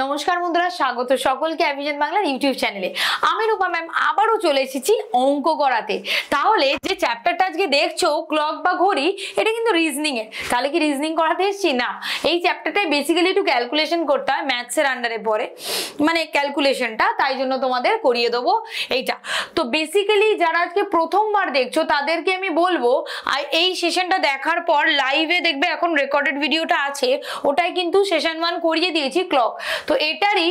নমস্কার বন্ধুরা, স্বাগত সকলকে অ্যাভিজন বাংলার ইউটিউব চ্যানেলে। আমি রূপা ম্যাম, আবারও চলে এসেছি অঙ্ক করাতে। তাহলে যে চ্যাপ্টারটা আজকে দেখছ ক্লক বা ঘড়ি, এটা কিন্তু রিজনিং এর। তাহলে কি রিজনিং করাতে এসেছি? না, এই চ্যাপ্টারটাই বেসিক্যালি একটু ক্যালকুলেশন করতে হয় ম্যাথসের আন্ডারে পড়ে। মানে ক্যালকুলেশনটা তাই জন্য তোমাদের করিয়ে দেবো এইটা। তো বেসিক্যালি যারা আজকে প্রথমবার দেখছ, তাদেরকে আমি বলব, আর এই সেশনটা দেখার পর লাইভে দেখবে, এখন রেকর্ডেড ভিডিওটা আছে, ওটাই কিন্তু সেশন ওয়ান করিয়ে দিয়েছি ক্লক তো এটারই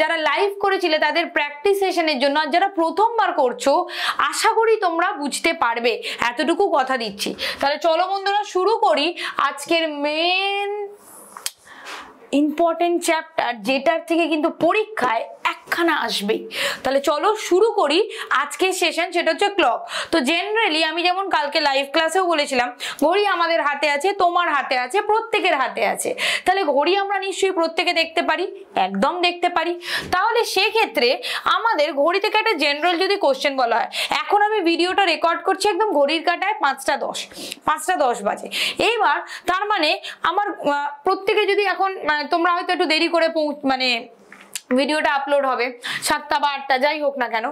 যারা লাইভ করেছিলে তাদের প্র্যাকটিস সেশনের জন্য, আর যারা প্রথমবার করছ, আশা করি তোমরা বুঝতে পারবে। এতটুকু কথা দিচ্ছি। তাহলে চলো বন্ধুরা, শুরু করি আজকের মেন ইম্পর্টেন্ট চ্যাপ্টার যেটার থেকে কিন্তু পরীক্ষায় একখানা আসবেই। তাহলে চলো শুরু করি আজকের সেশন সেটা হচ্ছে ক্লক তো জেনারেলি আমি যেমন কালকে লাইভ ক্লাসেও বলেছিলাম, ঘড়ি আমাদের হাতে আছে, তোমার হাতে আছে, প্রত্যেকের হাতে আছে। তাহলে ঘড়ি আমরা নিশ্চয়ই প্রত্যেকে দেখতে পারি, একদম দেখতে পারি। তাহলে সেক্ষেত্রে আমাদের ঘড়ি থেকে একটা জেনারেল যদি কোশ্চেন বলা হয়, এখন আমি ভিডিওটা রেকর্ড করছি একদম ঘড়ির কাটায় পাঁচটা দশ পাঁচটা দশ বাজে। এইবার তার মানে আমার প্রত্যেকে যদি এখন তোমরা হয়তো একটু দেরি করে মানে ভিডিওটা আপলোড হবে। সাতটা বা আটটা, যাই হোক না কেন।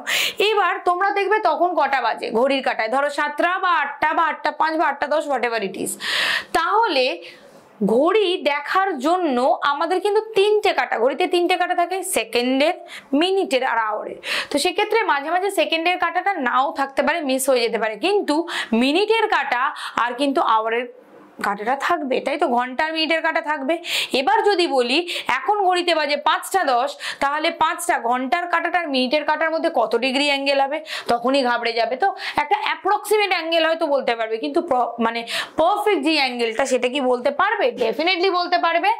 এবার তোমরা দেখবে তখন কটা বাজে, ঘড়ির কাটায়। ধরো সাতটা বা আটটা বা আটটা, পাঁচ বা আটটা, দশ হোয়াট এভার ইট ইস তাহলে ঘড়ি দেখার জন্য আমাদের কিন্তু তিনটে কাটা ঘড়িতে তিনটে কাটা থাকে সেকেন্ডের মিনিটের আর আওয়ারের তো সেক্ষেত্রে মাঝে মাঝে সেকেন্ডের কাটাটা নাও থাকতে পারে মিস হয়ে যেতে পারে। কিন্তু মিনিটের কাটা আর কিন্তু আওয়ারের কাটাটা থাকবে, তাই তো? ঘণ্টার মিনিটের কাটা থাকবে। এবার যদি বলি, এখন ঘড়িতে বাজে পাঁচটা দশ, তাহলে পাঁচটা ঘণ্টার কাটাটার মিনিটের কাঁটার মধ্যে কত ডিগ্রি অ্যাঙ্গেল হবে? তখনই ঘাবড়ে যাবে তো। একটা অ্যাপ্রক্সিমেট অ্যাঙ্গেল হয়তো বলতে পারবে, কিন্তু মানে পারফেক্ট যে অ্যাঙ্গেলটা সেটা কি বলতে পারবে? ডেফিনেটলি বলতে পারবে।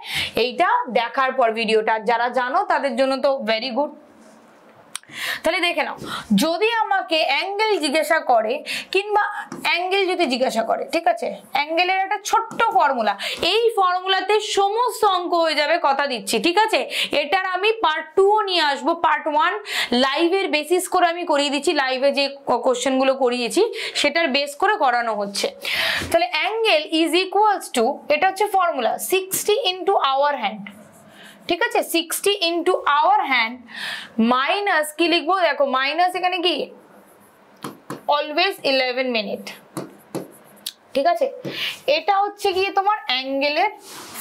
এইটা দেখার পর ভিডিওটা, যারা জানো তাদের জন্য তো ভেরি গুড তাহলে দেখে নাও, যদি আমাকে অ্যাঙ্গেল জিজ্ঞাসা করে কিংবা অ্যাঙ্গেল যদি জিজ্ঞাসা করে, ঠিক আছে? অ্যাঙ্গেলের একটা ছোট্ট ফর্মুলা, এই ফর্মুলাতে সমস্ত অঙ্ক হয়ে যাবে কথা দিচ্ছি, ঠিক আছে? এটার আমি পার্ট টুও নিয়ে আসব পার্ট ওয়ান লাইভের বেসিস করে আমি করিয়ে দিচ্ছি লাইভে যে কোশ্চেনগুলো করিয়েছি, সেটার বেস করে করানো হচ্ছে। তাহলে অ্যাঙ্গেল ইজ ইকুয়ালস টু এটা হচ্ছে formula sixty into hour hand ঠিক আছে? Sixty into hour hand minus কি লিখব? দেখো মাইনাস এখানে কি? অলওয়েজ ইলেভেন মিনিট ঠিক আছে? এটা হচ্ছে গিয়ে তোমার অ্যাঙ্গেলের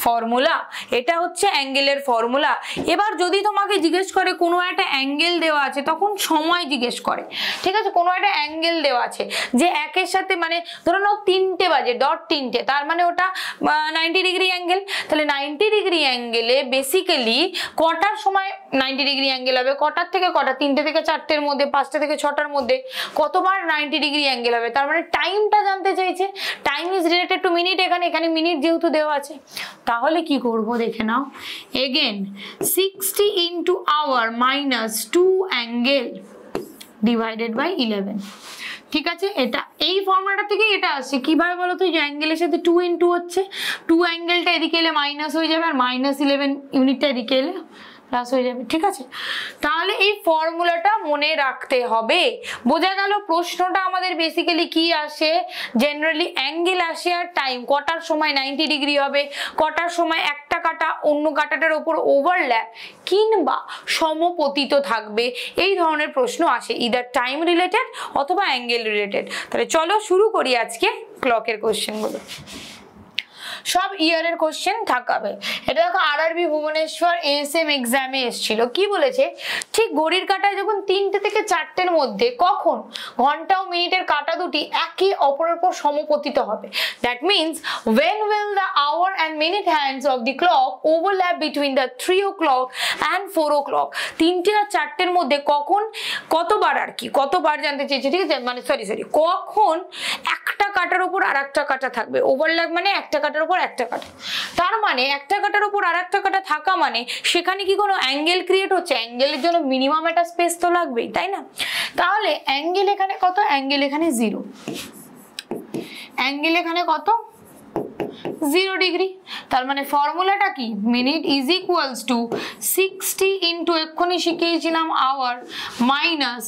ফর্মুলা এটা হচ্ছে অ্যাঙ্গেলের ফর্মুলা এবার যদি তোমাকে জিজ্ঞেস করে কোনো একটা অ্যাঙ্গেল দেওয়া আছে, তখন সময় জিজ্ঞেস করে। ঠিক আছে? কোনো একটা অ্যাঙ্গেল দেওয়া আছে, যে একের সাথে মানে ধরো নাও তিনটে বাজে, ডট তিনটে, তার মানে ওটা নাইনটি ডিগ্রি অ্যাঙ্গেল তাহলে নাইনটি ডিগ্রি অ্যাঙ্গেলে বেসিক্যালি কটার সময় নাইনটি ডিগ্রি অ্যাঙ্গেল হবে? কটার থেকে কটা? তিনটে থেকে চারটের মধ্যে, পাঁচটা থেকে ছটার মধ্যে। কতবার নাইনটি ডিগ্রি অ্যাঙ্গেল হবে? তার মানে টাইমটা জানতে চাইছে। Time is related to minute এখানে এখানে মিনিট যেহেতু দেওয়া আছে। তাহলে কি করব দেখে নাও। Again sixty into hour minus two angle divided by eleven ঠিক আছে? এটা, এই ফর্মুলাটা থেকে এটা আসছে। কীভাবে বলো তো যে অ্যাঙ্গেলের সাথে টু ইন্টু হচ্ছে। টু অ্যাঙ্গেলটা এদিকে এলে মাইনাস হয়ে যাবে আর মাইনাস ইলেভেন ইউনিটটা এদিকে এলে প্লাস হয়ে যাবে, ঠিক আছে? তাহলে এই ফর্মুলাটা মনে রাখতে হবে। বোঝা গেল প্রশ্নটা আমাদের বেসিক্যালি কি আসে? জেনারেলি অ্যাঙ্গেল আসে আর টাইম কটার সময় নাইনটি ডিগ্রি হবে? কটার সময় একটা কাটা, অন্য কাটাটার ওপর ওভারল্যাপ কিংবা সমপতিত থাকবে? এই ধরনের প্রশ্ন আসে ইদার টাইম রিলেটেড অথবা অ্যাঙ্গেল রিলেটেড তাহলে চলো শুরু করি আজকে ক্লকের কোশ্চেনগুলো সব ইয়ারের কোশ্চেন থাকাবে। এটা দেখো আরআরবি ভুবনেশ্বর এএসএম এক্সামে এসেছিল। কি বলেছে? ঠিক ঘড়ির কাঁটায় যখন তিনটে থেকে চারটের মধ্যে, কখন? ঘণ্টা ও মিনিটের কাঁটা দুটি একে অপরের উপর সমপতিত হবে। That means when will the hour and minute hands of the clock overlap between the three o'clock and four o'clock? তিনটে আর চারটের মধ্যে কখন? কতবার আর কি? কতবার জানতে চেয়েছে, ঠিক আছে? মানে সরি সরি কখন একটা কাটার উপর আর একটা কাটা থাকবে? ওভারল্যাপ মানে একটা কাটার উপর একটা কাটা। তার মানে একটা কাটার উপর আর একটা কাটা থাকা মানে সেখানে কি কোনো অ্যাঙ্গেল ক্রিয়েট হচ্ছে? অ্যাঙ্গেলের জন্য মিনিমাম একটা স্পেস তো লাগবেই, তাই না? তাহলে অ্যাঙ্গেল এখানে কত? অ্যাঙ্গেল এখানে জিরো অ্যাঙ্গেল এখানে কত? জিরো ডিগ্রি তার মানে ফর্মুলাটা কি? Minute is equals to sixty into এক্ষুনি শিখিয়েছিলাম hour minus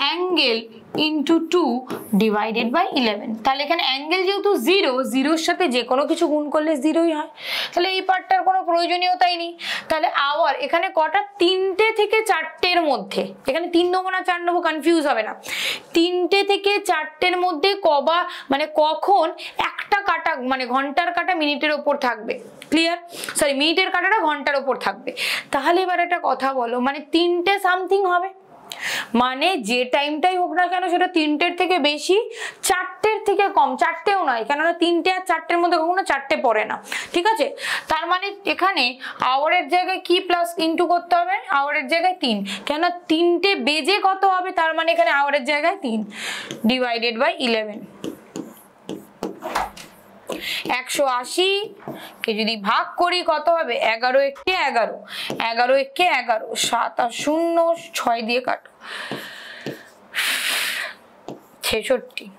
angle into two divided by eleven তাহলে এখানে অ্যাঙ্গেল যেহেতু জিরো জিরোর সাথে যে কোনো কিছু গুণ করলে জিরোই হয়। তাহলে এই পার্টটার কোনো প্রয়োজনীয়তাই নেই। তাহলে আওয়ার এখানে কটা? তিনটে থেকে চারটের মধ্যে। এখানে তিন নেব না, চার নেব কনফিউজ হবে না। তিনটে থেকে চারটের মধ্যে কবা মানে কখন একটা কাটা মানে ঘণ্টার কাটা মিনিটের ওপর থাকবে। ক্লিয়ার সরি মিনিটের কাটাটা ঘণ্টার ওপর থাকবে। তাহলে এবার একটা কথা বলো মানে তিনটে সামথিং হবে? মানে যে টাইমটাই হোক না কেন সেটা তিনটের থেকে বেশি, চারটের থেকে কম, চারটেও নয়, কেননা তিনটে আর চারটের মধ্যে কখনো চারটে পড়ে না, ঠিক আছে? তার মানে এখানে আওয়ারের জায়গায় কি প্লাস ইন্টু করতে হবে? আওয়ারের জায়গায় তিন কেন তিনটে বেজে কত হবে? তার মানে এখানে আওয়ারের জায়গায় তিন ডিভাইডেড বাই ইলেভেন একশো আশি। কে যদি ভাগ করি কত হবে? এগারো একে এগারো। এগারো একে এগারো। সাত আর শূন্য, ছয় দিয়ে কাটো। ছেষট্টি।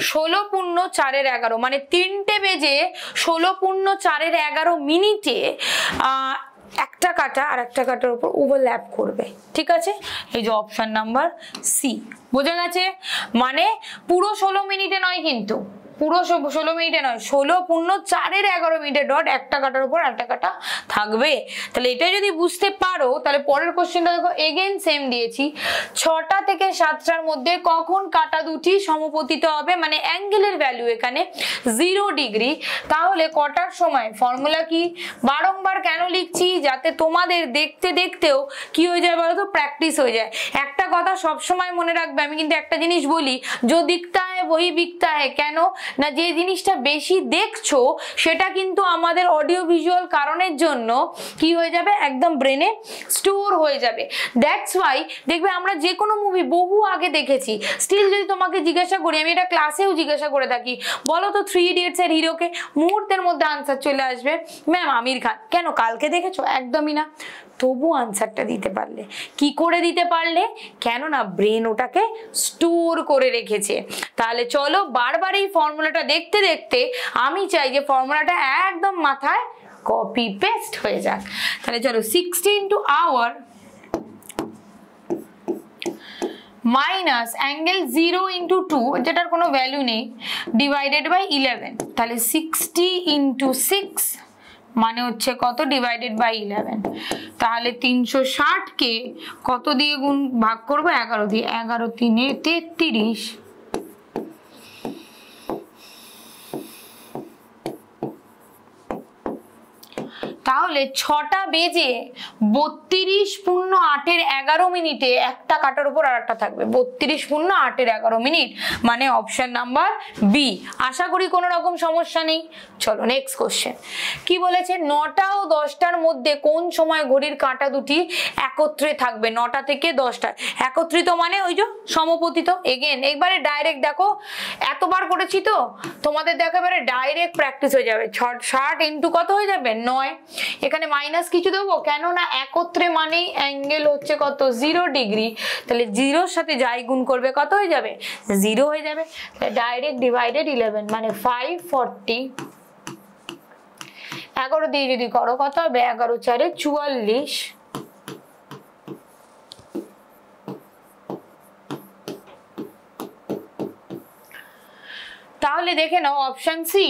ষোলো পূর্ণ চারের এগারো। মানে তিনটে বেজে ষোলো পূর্ণ চারের এগারো মিনিটে একটা কাটা আর একটা কাটার উপর ওভারল্যাপ করবে, ঠিক আছে? এই যে অপশান নাম্বার সি বোঝা গেছে? মানে পুরো ষোলো মিনিটে নয় কিন্তু। পুরো ষোলো মিনিটে নয়, ষোলো পূর্ণ চারের এগারো মিনিটে ডট একটা কাটার উপর একটা কাটা থাকবে। তাহলে এটা যদি বুঝতে পারো, তাহলে পরের কোশ্চেনটা দেখো এগেন সেম দিয়েছি। ছটা থেকে সাতটার মধ্যে কখন কাটা দুটি সমপতিত হবে? মানে অ্যাঙ্গেলের ভ্যালু এখানে জিরো ডিগ্রি তাহলে কটার সময়? ফর্মুলা কি? বারংবার কেন লিখছি? যাতে তোমাদের দেখতে দেখতেও কি হয়ে যায় বলো তো? প্র্যাকটিস হয়ে যায়। একটা কথা সবসময় মনে রাখবে, আমি কিন্তু একটা জিনিস বলি যদি দিকতা বিকতা হ্যাঁ কেন না, যে জিনিসটা বেশি দেখছ, সেটা কিন্তু আমাদের অডিও ভিজুয়াল কারণের জন্য কি হয়ে যাবে? একদম ব্রেনে স্টোর হয়ে যাবে। দ্যাটস ওয়াই দেখবে আমরা যে কোনো মুভি বহু আগে দেখেছি। স্টিল যদি তোমাকে জিজ্ঞাসা করি, আমি এটা ক্লাসেও জিজ্ঞাসা করে থাকি, বলো তো থ্রি ইডিয়টস এর হিরোকে মুহূর্তের মধ্যে আনসার চলে আসবে ম্যাম আমির খান, কেন কালকে দেখেছ? একদমই না। তবু আনসারটা দিতে পারলে। কি করে দিতে পারলে? কেননা ব্রেন ওটাকে স্টোর করে রেখেছে। তাহলে চলো বারবার এই ফর্মুলাটা দেখতে দেখতে আমি চাই যে ফর্মুলাটা একদম মাথায় কপি পেস্ট হয়ে যাক। তাহলে চলো sixteen two hour minus angle zero into two যেটার কোনো ভ্যালু নেই ডিভাইডেড বাই ইলেভেন তাহলে সিক্সটি ইন্টু সিক্স মানে হচ্ছে কত? ডিভাইডেড বাই ইলেভেন তাহলে তিনশো ষাটকে কত দিয়ে গুণ ভাগ করব? এগারো দিয়ে। এগারো তিনে তেত্রিশ। তাহলে ছটা বেজে বত্রিশ পূর্ণ আটের এগারো মিনিটে একটা কাটার উপর আর একটা থাকবে। বত্রিশ পূর্ণ আটের এগারো মিনিট মানে অপশন নাম্বার বি আশা করি কোনো রকম সমস্যা নেই। চলো নেক্সট কোশ্চেন কি বলেছে, নটা ও দশটার মধ্যে কোন সময় ঘড়ির কাঁটা দুটি একত্রে থাকবে? নটা থেকে দশটা। একত্রিত মানে ওই যে সমপতিত। এগেন একবারে ডাইরেক্ট দেখো, এতবার করেছি তো, তোমাদের দেখো এবারে ডাইরেক্ট প্র্যাকটিস হয়ে যাবে। ষাট ইন্টু কত হয়ে যাবে? নয়। এখানে মাইনাস কিছু দেবো? কেননা একত্রে মানেই অ্যাঙ্গেল হচ্ছে কত? জিরো ডিগ্রি তাহলে জিরোর সাথে যাই গুণ করবে কত হয়ে যাবে? জিরো হয়ে যাবে। ডাইরেক্ট ডিভাইডেড ইলেভেন মানে ফাইভ ফর্টি এগারো দিয়ে যদি করো কত হবে? এগারো চারে চুয়াল্লিশ। তাহলে দেখে নাও অপশান সি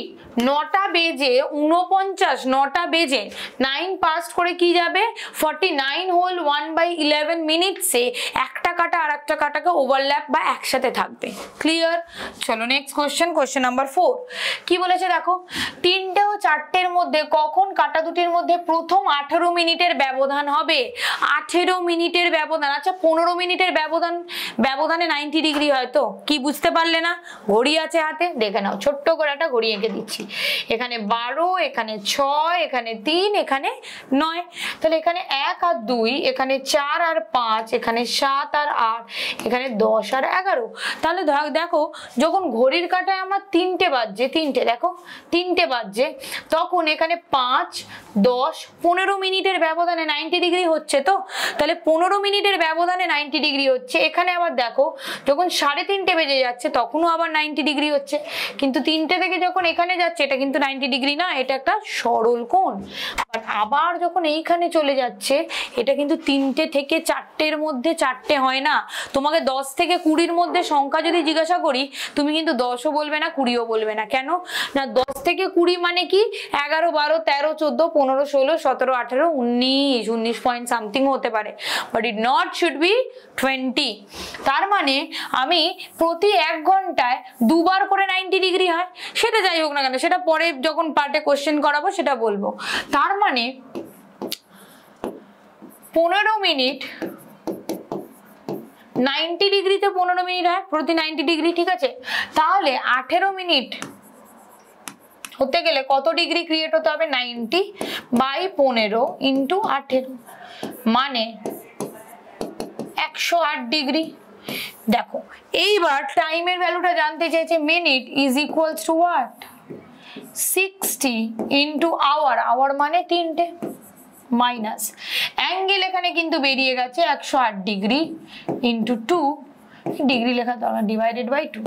নটা বেজে উনপঞ্চাশ নটা বেজে নাইন পাস করে কি যাবে? Forty nine whole one by eleven মিনিটসে একটা কাটা আর একটা কাটাকে ওভারল্যাপ বা একসাথে থাকবে। ক্লিয়ার চলো next question question number four কি বলেছে দেখো? তিনটে চারটের মধ্যে, কখন কাটা দুটির মধ্যে প্রথম আঠারো মিনিটের ব্যবধান হবে? আঠেরো মিনিটের ব্যবধান আচ্ছা পনেরো মিনিটের ব্যবধান, ব্যবধানে নাইনটি ডিগ্রি হয়তো কি বুঝতে পারলে না? ঘড়ি আছে হাতে? দেখে নাও, ছোট্ট করে একটা ঘড়ি এঁকে দিচ্ছি। এখানে বারো, এখানে ছয়, এখানে তিন, এখানে নয়। তাহলে এখানে এক আর দুই, এখানে চার আর পাঁচ, এখানে সাত আর আট, এখানে দশ আর এগারো। তাহলে দেখো, যখন ঘড়ির কাটায় আমার তিনটে বাজছে, তিনটে, দেখো, তিনটে বাজছে। তখন এখানে পাঁচ, দশ, পনেরো মিনিটের ব্যবধানে নাইনটি ডিগ্রি হচ্ছে তো? তাহলে পনেরো মিনিটের ব্যবধানে নাইনটি ডিগ্রি হচ্ছে। এখানে আবার দেখো, যখন সাড়ে তিনটে বেজে যাচ্ছে, তখনও আবার নাইনটি ডিগ্রি হচ্ছে। কিন্তু তিনটে থেকে যখন এখানে যাচ্ছে, এটা কিন্তু নাইনটি ডিগ্রি না, এটা একটা সরল কোণ। বাট আবার যখন এইখানে চলে যাচ্ছে, এটা কিন্তু তিনটে থেকে চারটের মধ্যে চারটে হয় না। তোমাকে দশ থেকে কুড়ির মধ্যে সংখ্যা যদি জিজ্ঞাসা করি, তুমি কিন্তু দশও বলবে না, কুড়িও বলবে না। কেন? না, দশ থেকে কুড়ি মানে কি? এগারো, বারো, তেরো, চোদ্দ, পনেরো, ষোলো, সতেরো, আঠেরো, উনিশ উনিশ পয়েন্ট সামথিং হতে পারে। But it not should be twenty তার মানে আমি প্রতি এক ঘন্টায় দুবার করে নাইনটি ডিগ্রি হয় সেটা যাই হোক না কেন, সেটা পরে যখন পার্টে কোশ্চেন করাবো, সেটা বলব। তার মানে পনেরো মিনিট নাইনটি ডিগ্রিতে পনেরো মিনিট হয় প্রতি নাইনটি ডিগ্রি ঠিক আছে? তাহলে আঠেরো মিনিট হতে গেলে কত ডিগ্রি ক্রিয়েট হতে হবে? নাইনটি বাই পনেরো ইন্টু আঠেরো। মানে একশো আট ডিগ্রি দেখো, এইবার টাইমের ভ্যালুটা জানতে চাইছে minute is equals to what sixty into hour hour মানে তিনটে। মাইনাস অ্যাঙ্গেল এখানে কিন্তু বেরিয়ে গেছে একশো আট ডিগ্রি ইন্টু টু ডিগ্রি লেখা দরকার ডিভাইডেড বাই টু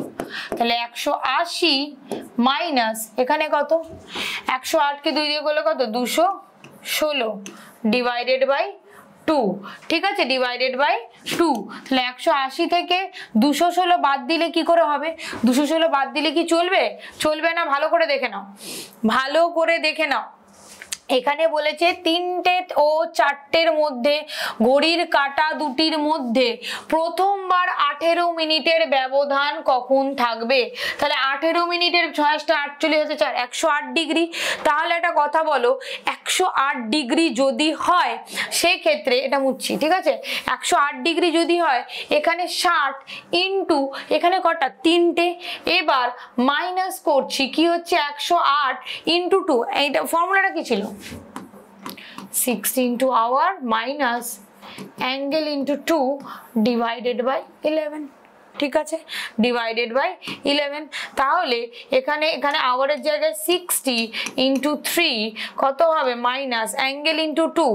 তাহলে একশো আশি মাইনাস এখানে কত? একশো আটকে দুই দিয়ে করলে কত? দুশো ষোলো। ডিভাইডেড বাই টু ঠিক আছে? ডিভাইডেড বাই টু তাহলে একশো আশি থেকে দুশো ষোলো বাদ দিলে কি করে হবে? দুশো ষোলো বাদ দিলে কি চলবে? চলবে না? ভালো করে দেখে নাও। ভালো করে দেখে নাও। এখানে বলেছে তিনটে ও চারটের মধ্যে, ঘড়ির কাটা দুটির মধ্যে, প্রথমবার আঠেরো মিনিটের ব্যবধান কখন থাকবে? তাহলে আঠেরো মিনিটের ছয়াশটা আটচল্লিশ হাজার চার, একশো আট ডিগ্রি। তাহলে একটা কথা বলো, একশো আট ডিগ্রি যদি হয়, সেক্ষেত্রে, এটা মুচ্ছি, ঠিক আছে? একশো আট ডিগ্রি যদি হয়, এখানে ষাট ইন্টু এখানে কটা? তিনটে। এবার মাইনাস করছি, কি হচ্ছে? একশো আট ইন্টু টু এইটা ফর্মুলাটা কি ছিল? 16 to hour minus angle into 2 divided by 11. ঠিক আছে? ডিভাইডেড বাই ইলেভেন তাহলে এখানে এখানে আওয়ারের জায়গায় সিক্সটি ইন্টু থ্রি কত হবে? মাইনাস অ্যাঙ্গেল ইন্টু টু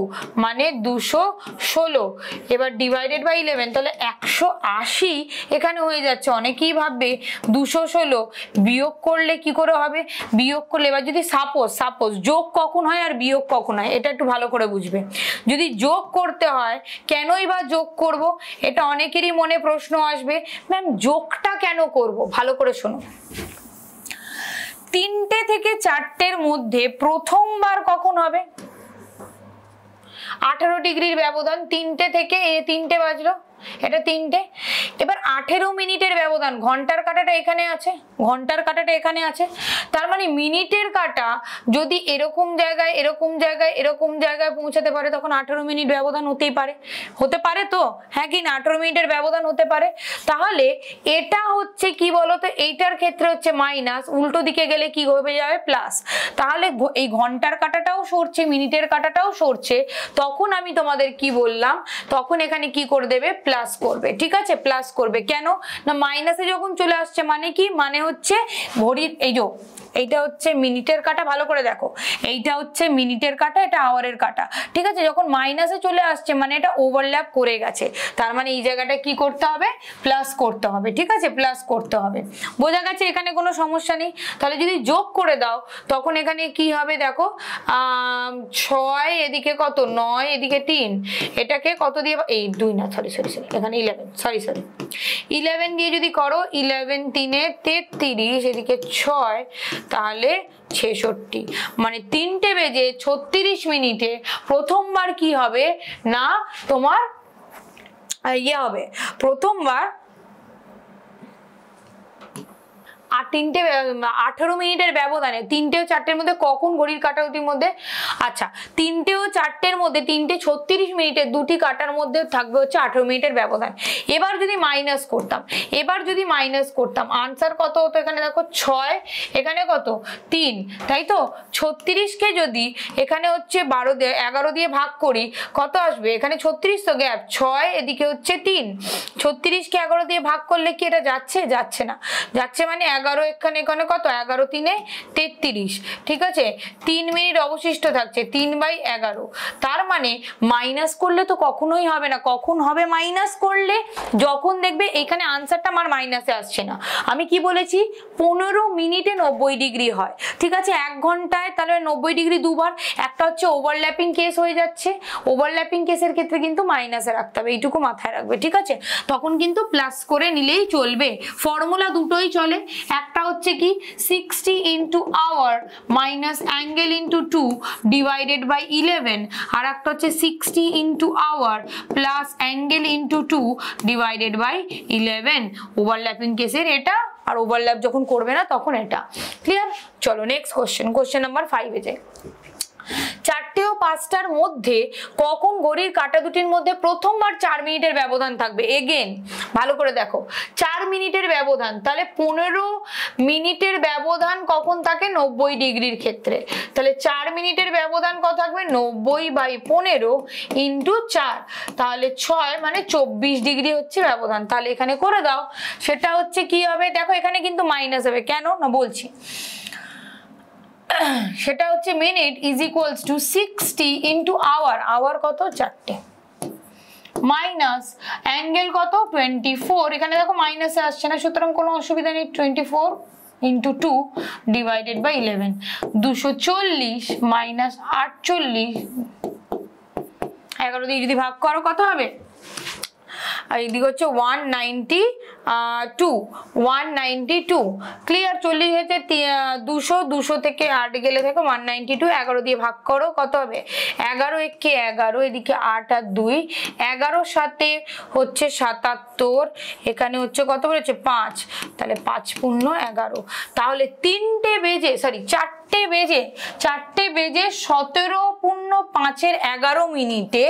মানে দুশো ষোলো। এবার ডিভাইডেড বাই ইলেভেন তাহলে একশো আশি এখানে হয়ে যাচ্ছে। অনেকেই ভাববে দুশো ষোলো, বিয়োগ করলে কি করে হবে? বিয়োগ করলে, এবার যদি সাপোজ সাপোজ যোগ কখন হয় আর বিয়োগ কখন হয়, এটা একটু ভালো করে বুঝবে। যদি যোগ করতে হয়, কেনই বা যোগ করব? এটা অনেকেরই মনে প্রশ্ন আসবে। ম্যাম যোগটা কেন করব? ভালো করে শোনো। তিনটে থেকে চারটের মধ্যে প্রথমবার কখন হবে? আঠারো ডিগ্রির ব্যবধান তিনটে থেকে এ তিনটে বাজলো, এটা তিনটে। এবার আঠেরো মিনিটের ব্যবধান, ঘণ্টার কাটাটা এখানে আছে। ঘণ্টার কাটাটা এখানে আছে। তার মানে মিনিটের কাটা যদি এরকম জায়গায় এরকম জায়গায় এরকম জায়গায় পৌঁছাতে পারে, তখন আঠেরো মিনিট ব্যবধান হতেই পারে। হতে পারে তো? হ্যাঁ কি না? আঠেরো মিনিটের ব্যবধান হতে পারে। তাহলে এটা হচ্ছে কি বলতো? এইটার ক্ষেত্রে হচ্ছে মাইনাস উল্টো দিকে গেলে কি হয়ে যাবে? প্লাস তাহলে এই ঘণ্টার কাটাটাও সরছে, মিনিটের কাটাটাও সরছে। তখন আমি তোমাদের কি বললাম? তখন এখানে কি করে দেবে? প্লাস করবে। ঠিক আছে? প্লাস করবে। কেন? না মাইনাসে যখন চলে আসছে মানে কি? মানে হচ্ছে ঘড়ির এই যে এইটা হচ্ছে মিনিটের কাটা, ভালো করে দেখো। এইটা হচ্ছে মিনিটের কাটা, এটা আওয়ারের কাটা। ঠিক আছে? যখন মাইনাসে চলে আসছে মানে এটা ওভারল্যাপ করে গেছে। তার মানে এই জায়গাটা কি করতে হবে? প্লাস করতে হবে। ঠিক আছে? প্লাস করতে হবে। বোঝা গেছে এখানে কোনো সমস্যা নেই? তাহলে যদি যোগ করে দাও, তখন এখানে কি হবে দেখো? ছয় এদিকে কত? নয় এদিকে তিন। এটাকে কত দিয়ে এই দুই না সরি সরি সরি এখানে ইলেভেন সরি সরি ইলেভেন দিয়ে যদি করো ইলেভেন তিনে তেত্রিশ, এদিকে ছয় তাহলে ছেষট্টি। মানে তিনটে বেজে ছত্রিশ মিনিটে প্রথমবার কি হবে? না, তোমার ইয়ে হবে। প্রথমবার আর তিনটে আঠেরো মিনিটের ব্যবধানে, তিনটে ও চারটের মধ্যে কখন ঘড়ির কাটাকুটির মধ্যে? আচ্ছা তিনটে ও চারটের মধ্যে, তিনটে ছত্রিশ মিনিটের দুটি কাটার মধ্যে থাকবে হচ্ছে আঠেরো মিনিটের ব্যবধান। এবার যদি মাইনাস করতাম, এবার যদি মাইনাস করতাম আনসার কত হতো এখানে দেখো? ছয়, এখানে কত? তিন, তাই তো? ছত্রিশকে যদি এখানে হচ্ছে বারো দিয়ে, এগারো দিয়ে ভাগ করি, কত আসবে? এখানে ছত্রিশ তো গ্যাপ ছয়, এদিকে হচ্ছে তিন। ছত্রিশকে এগারো দিয়ে ভাগ করলে কি এটা যাচ্ছে? যাচ্ছে না। যাচ্ছে মানে এগারো এখানে এখানে কত? এগারো তিনে তেত্রিশ, ঠিক আছে? তিন মিনিট অবশিষ্ট থাকছে, তিন বাই এগারো। তার মানে মাইনাস করলে তো কখনোই হবে না। কখন হবে মাইনাস করলে? যখন দেখবে এখানে আনসারটা আমার মাইনাসে আসছে না। আমি কি বলেছি? পনেরো মিনিটে নব্বই ডিগ্রি হয়। ঠিক আছে? এক ঘন্টায় তাহলে নব্বই ডিগ্রি দুবার। একটা হচ্ছে ওভারল্যাপিং কেস হয়ে যাচ্ছে। ওভারল্যাপিং কেসের ক্ষেত্রে কিন্তু মাইনাসে রাখতে হবে। এইটুকু মাথায় রাখবে, ঠিক আছে? তখন কিন্তু প্লাস করে নিলেই চলবে। ফর্মুলা দুটোই চলে। একটা হচ্ছে কি? Sixty into hour minus angle into two divided by eleven আর একটা হচ্ছে sixty into hour plus angle into two divided by eleven overlapping কেসের এটা আর ওভারল্যাপ যখন করবে না তখন এটা। ক্লিয়ার চলো নেক্সট কোশ্চেন কোশ্চেন নাম্বার ফাইভে যাই। চারটে ও পাঁচটার মধ্যে কখন ঘড়ির কাটা দুটির মধ্যে প্রথমবার চার মিনিটের ব্যবধান থাকবে? এগেন ভালো করে দেখো। চার মিনিটের ব্যবধান, তাহলে পনেরো মিনিটের ব্যবধান কখন থাকে? নব্বই ডিগ্রির ক্ষেত্রে। তাহলে চার মিনিটের ব্যবধান কত থাকবে? নব্বই বাই পনেরো ইন্টু চার। তাহলে ছয় মানে চব্বিশ ডিগ্রি হচ্ছে ব্যবধান। তাহলে এখানে করে দাও। সেটা হচ্ছে কি হবে? দেখো এখানে কিন্তু মাইনাস হবে। কেন? না, বলছি। সেটা হচ্ছে minute is equals to sixty into hour hour কত? চারটে। মাইনাস অ্যাঙ্গেল কত? টোয়েন্টি ফোর এখানে দেখো মাইনাসে আসছে না, সুতরাং কোনো অসুবিধা নেই। Twenty four into two divided by eleven দুশো চল্লিশ মাইনাস আটচল্লিশ। এগারো দিয়ে যদি ভাগ করো, কত হবে? আর এদিকে হচ্ছে one ninety two one ninety two clear চল্লিশ হয়েছে দুশো দুশো থেকে আট গেলে থেকে ওয়ান নাইনটি টু এগারো দিয়ে ভাগ করো, কত হবে? এগারো একে এগারো, এদিকে আট আর দুই। এগারোর সাথে হচ্ছে সাতাত্তর, এখানে হচ্ছে কত বলেছে পাঁচ। তাহলে পাঁচ পূর্ণ এগারো। তাহলে তিনটে বেজে সরি চারটে বেজে, চারটে বেজে সতেরো পূর্ণ পাঁচের এগারো মিনিটে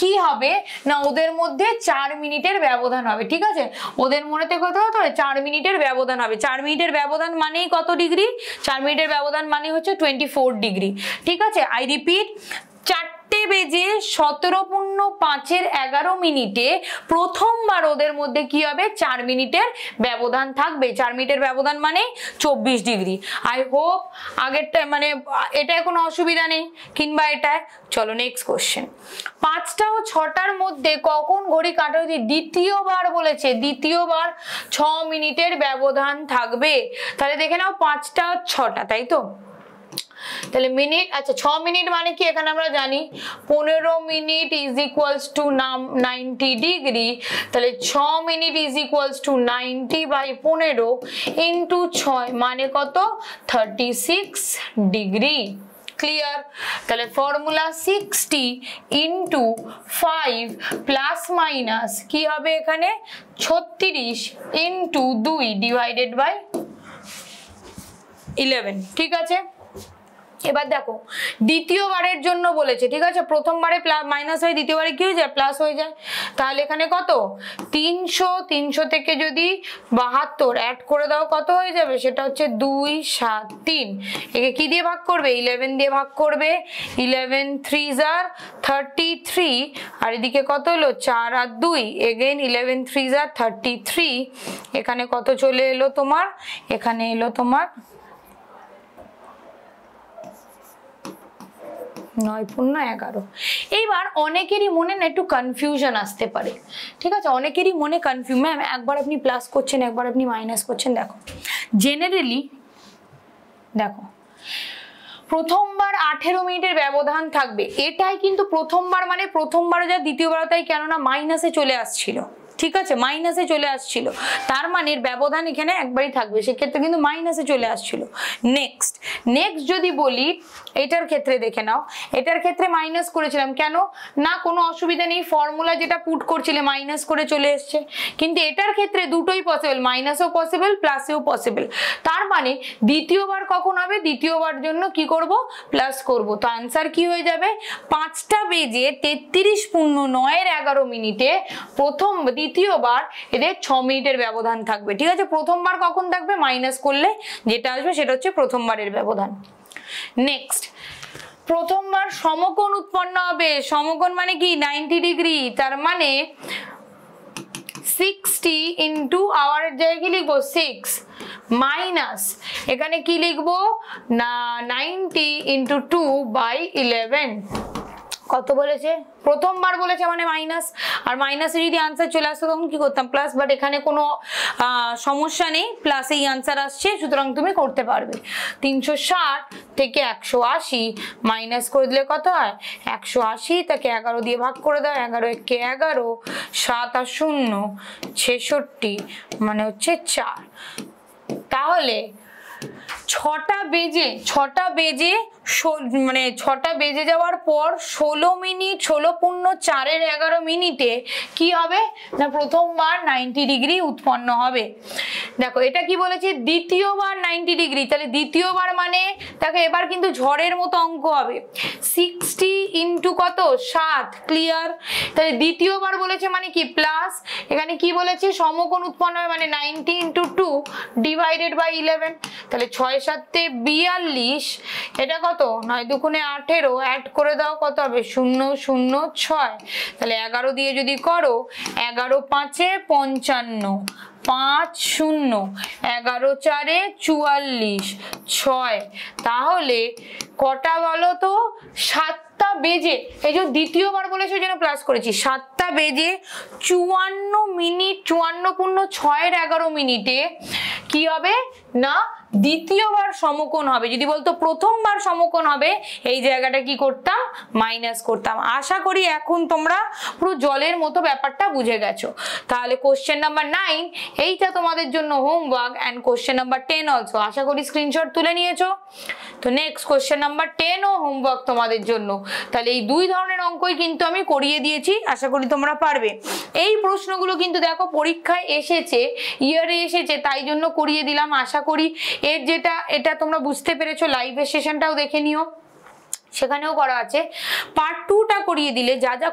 কি হবে? না, ওদের মধ্যে চার মিনিটের ব্যবধান হবে, ঠিক আছে? ওদের মনেতে কত হতো চার মিনিটের ব্যবধান হবে। চার মিনিটের ব্যবধান মানেই কত ডিগ্রি? চার মিনিটের ব্যবধান মানে হচ্ছে টোয়েন্টি ডিগ্রি, ঠিক আছে? আই রিপিট চারটে বেজে সতেরো পূর্ণ পাঁচের এগারো মিনিটে প্রথমবার ওদের মধ্যে কি হবে? চার মিনিটের ব্যবধান থাকবে। চার মিনিটের ব্যবধান মানে চব্বিশ ডিগ্রি। আই হোপ আগেরটা মানে এটায় কোনো অসুবিধা নেই, কিংবা এটায়। চলো নেক্সট কোশ্চেন পাঁচটা ও ছটার মধ্যে কখন ঘড়ি কাটা যদি দ্বিতীয়বার বলেছে, দ্বিতীয়বার ছ মিনিটের ব্যবধান থাকবে। তাহলে দেখে নাও পাঁচটা ছটা, তাই তো? তাহলে মিনিট আচ্ছা ছ মিনিট মানে কি? এখানে আমরা জানি পনেরো minute is equals to ninety degree তাহলে ছ minute is equals to ninety by পনেরো ইন্টু ছয় মানে কত? থার্টি সিক্স ডিগ্রি ক্লিয়ার তাহলে formula sixty into five plus minus কি হবে এখানে? ছত্রিশ ইন্টু দুই ডিভাইডেড বাই ইলেভেন ঠিক আছে? এবার দেখো, দ্বিতীয়বারের জন্য বলেছে, ঠিক আছে? প্রথমবারে মাইনাস হয়, দ্বিতীয়বারে কি হয়ে যায়? প্লাস হয়ে যায়। তাহলে এখানে কত? তিনশো তিনশো থেকে যদি বাহাত্তর অ্যাড করে দাও, কত হয়ে যাবে? সেটা হচ্ছে দুই, সাত, তিন। একে কি দিয়ে ভাগ করবে? ইলেভেন দিয়ে ভাগ করবে। ইলেভেন থ্রি জার থার্টি থ্রি আর এদিকে কত হলো? চার আর দুই। এগেন ইলেভেন থ্রি জার থার্টি থ্রি এখানে কত চলে এলো তোমার? এখানে এলো তোমার নয় পূর্ণ এগারো। এইবার অনেকেরই মনে না একটু কনফিউশন আসতে পারে। ঠিক আছে? অনেকেরই মনে কনফিউ ম্যাম একবার আপনি প্লাস করছেন, একবার আপনি মাইনাস করছেন, দেখো। জেনারেলি দেখো, প্রথমবার আঠেরো মিনিটের ব্যবধান থাকবে। এটাই কিন্তু প্রথমবার মানে প্রথমবার যা দ্বিতীয়বার তাই, কেননা মাইনাসে চলে আসছিল। ঠিক আছে মাইনাসে চলে আসছিল। তার মানে ব্যবধান এখানে একবারই থাকবে, সেক্ষেত্রে কিন্তু মাইনাসে চলে আসছিল। নেক্সট নেক্সট যদি বলি, এটার ক্ষেত্রে দেখে নাও। এটার ক্ষেত্রে মাইনাস করেছিলাম কেন? না, কোনো অসুবিধা নেই ফর্মুলা যেটা পুট করছিলে মাইনাস করে চলে এসছে। কিন্তু এটার ক্ষেত্রে দুটোই পসিবল মাইনাসও পসিবল প্লাসেও পসিবল তার মানে দ্বিতীয়বার কখন হবে? দ্বিতীয়বার জন্য কি করব? প্লাস করব। তো আনসার কি হয়ে যাবে? পাঁচটা বেজে তেত্রিশ পূর্ণ নয়ের এগারো মিনিটে প্রথম দ্বিতীয়বার এদের ছ মিনিটের ব্যবধান থাকবে, ঠিক আছে? প্রথমবার কখন থাকবে? মাইনাস করলে যেটা আসবে সেটা হচ্ছে প্রথমবারের ব্যবধান। নেক্সট প্রথমবার সমকোণ উৎপন্ন হবে। সমকোণ মানে কি? নাইনটি ডিগ্রি তার মানে সিক্সটি ইন্টু আওয়ারের জায়গায় কি লিখব? সিক্স মাইনাস এখানে কি লিখব? না ninety into two by eleven কত বলেছে? প্রথমবার বলেছে মানে মাইনাস আর মাইনাসে যদি আনসার চলে আসতো তখন কি করতাম? প্লাস বাট এখানে কোনো সমস্যা নেই। প্লাস এই আনসার আসছে, সুতরাং তুমি করতে পারবে। তিনশো ষাট থেকে একশো আশি মাইনাস করে দিলে কত হয়? একশো আশি, তাকে এগারো দিয়ে ভাগ করে দাও। এগারো একে এগারো, সাত আর শূন্য, ছেষট্টি মানে হচ্ছে চার। তাহলে ছটা বেজে ছটা বেজে মানে ছটা বেজে যাওয়ার পর ষোলো মিনিট, ষোলো পূর্ণ চারের এগারো মিনিটে কি হবে? না, প্রথমবার নাইনটি ডিগ্রি উৎপন্ন হবে। দেখো, এটা কি বলেছে? দ্বিতীয়বার নাইনটি ডিগ্রি তাহলে দ্বিতীয়বার মানে দেখো, এবার কিন্তু ঝড়ের মতো অঙ্ক হবে। সিক্সটি ইন্টু কত? সাত ক্লিয়ার তাহলে দ্বিতীয়বার বলেছে মানে কি? প্লাস এখানে কি বলেছে? সমকোণ উৎপন্ন হবে মানে ninety into two divided by eleven তাহলে ছয় সাতে বিয়াল্লিশ, এটা কত? নয় দুকুনে আঠেরো অ্যাড করে দাও, কত হবে? শূন্য শূন্য, ছয়। তাহলে এগারো দিয়ে যদি করো, এগারো পাঁচে পঞ্চান্ন। পাঁচ শূন্য, এগারো চারে চুয়াল্লিশ, ছয়। তাহলে কটা বলো তো? সাতটা বেজে, এই যে দ্বিতীয়বার বলেছে ওই জন্য প্লাস করেছি, সাতটা বেজে চুয়ান্ন মিনিট, চুয়ান্ন পূর্ণ ছয়ের এগারো মিনিটে কি হবে? না, দ্বিতীয়বার সমকোণ হবে। যদি বলতো প্রথমবার সমকোণ হবে, এই জায়গাটা কি করতাম? মাইনাস করতাম। আশা করি এখন তোমরা পুরো জলের মতো ব্যাপারটা বুঝে গেছো। তাহলে কোশ্চেন নাম্বার নাইন এইটা তোমাদের জন্য homework and question number ten also আশা করি স্ক্রিনশট তুলে নিয়েছো। তো নেক্সট কোশ্চেন নাম্বার টেনও হোমওয়ার্ক তোমাদের জন্য। তাহলে এই দুই ধরনের অঙ্কই কিন্তু আমি করিয়ে দিয়েছি, আশা করি তোমরা পারবে। এই প্রশ্নগুলো কিন্তু দেখো পরীক্ষায় এসেছে ইয়ারে এসেছে, তাই জন্য করিয়ে দিলাম। আশা করি এর যেটা, এটা তোমরা বুঝতে পেরেছ। লাইভের সেশনটাও দেখে নিও। সেখানেও করা আছে। পার্ট টুটা করিয়ে দিলে যা যা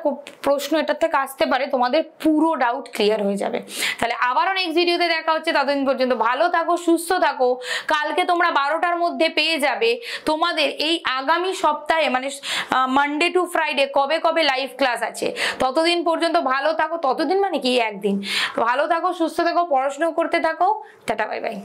প্রশ্ন এটার থেকে আসতে পারে, তোমাদের পুরো ডাউট ক্লিয়ার হয়ে যাবে। তাহলে আবারও নেক্সট ভিডিওতে দেখা হচ্ছে, ততদিন পর্যন্ত ভালো থাকো, সুস্থ থাকো। কালকে তোমরা বারোটার মধ্যে পেয়ে যাবে তোমাদের এই আগামী সপ্তাহে মানে মানডে টু ফ্রাইডে কবে কবে লাইভ ক্লাস আছে। ততদিন পর্যন্ত ভালো থাকো, ততদিন মানে কি? একদিন। ভালো থাকো, সুস্থ থাকো, পড়াশুনো করতে থাকো। Tata bye bye